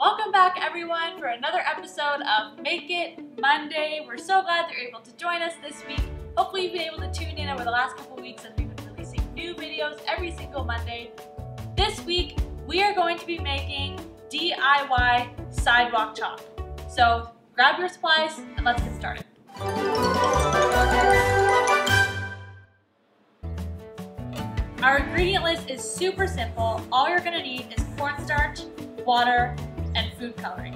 Welcome back, everyone, for another episode of Make It Monday. We're so glad that you're able to join us this week. Hopefully, you've been able to tune in over the last couple weeks as we've been releasing new videos every single Monday. This week, we are going to be making DIY sidewalk chalk. So, grab your supplies and let's get started. Our ingredient list is super simple. All you're gonna need is cornstarch, water, food coloring.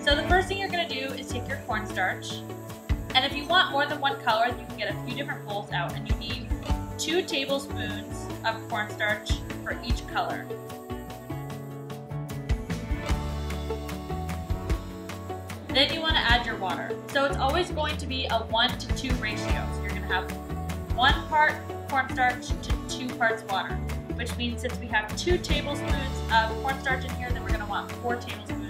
So the first thing you're gonna do is take your cornstarch, and if you want more than one color, you can get a few different bowls out, and you need two tablespoons of cornstarch for each color. Then you wanna add your water. So it's always going to be a one to two ratio. So you're gonna have one part cornstarch to two parts water, which means since we have two tablespoons of cornstarch in here, then we're gonna want four tablespoons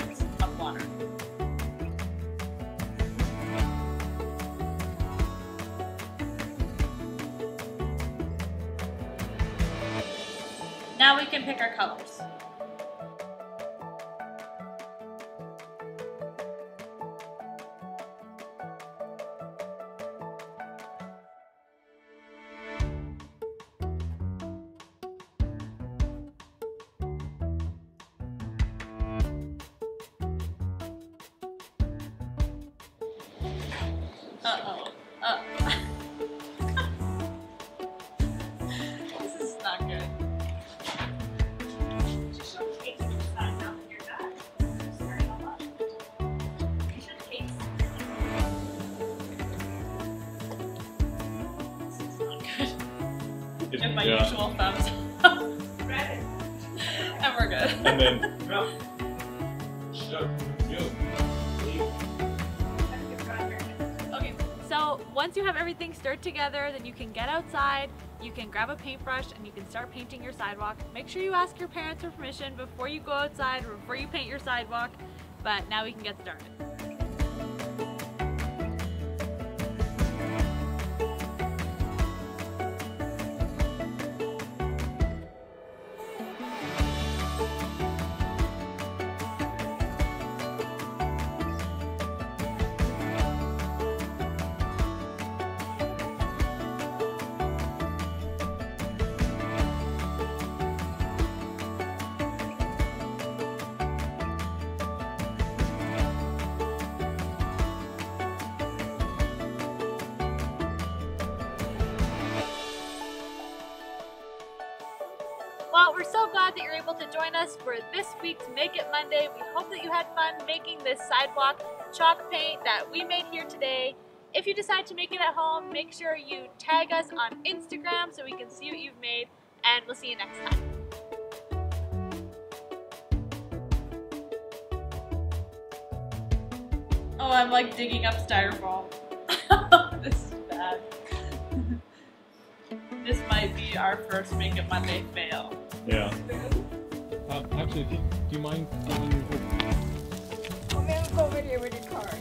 Now we can pick our colors. Uh-oh. Uh This And my Yeah. usual thumbs up. and we're good. And then. Okay, so once you have everything stirred together, then you can get outside, you can grab a paintbrush, and you can start painting your sidewalk. Make sure you ask your parents for permission before you go outside or before you paint your sidewalk, but now we can get started. Well, we're so glad that you're able to join us for this week's Make It Monday. We hope that you had fun making this sidewalk chalk paint that we made here today. If you decide to make it at home, make sure you tag us on Instagram so we can see what you've made, and we'll see you next time. Oh, I'm like digging up styrofoam. This might be our first Make It Monday fail. Yeah. Uh, actually, do, do you mind going over? I'm gonna go over here with your card.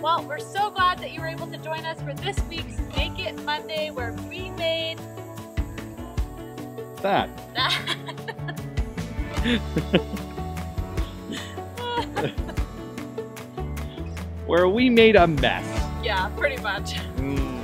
Well, we're so glad that you were able to join us for this week's Make It Monday where we made That. that. where we made a mess. Yeah, pretty much. Mm.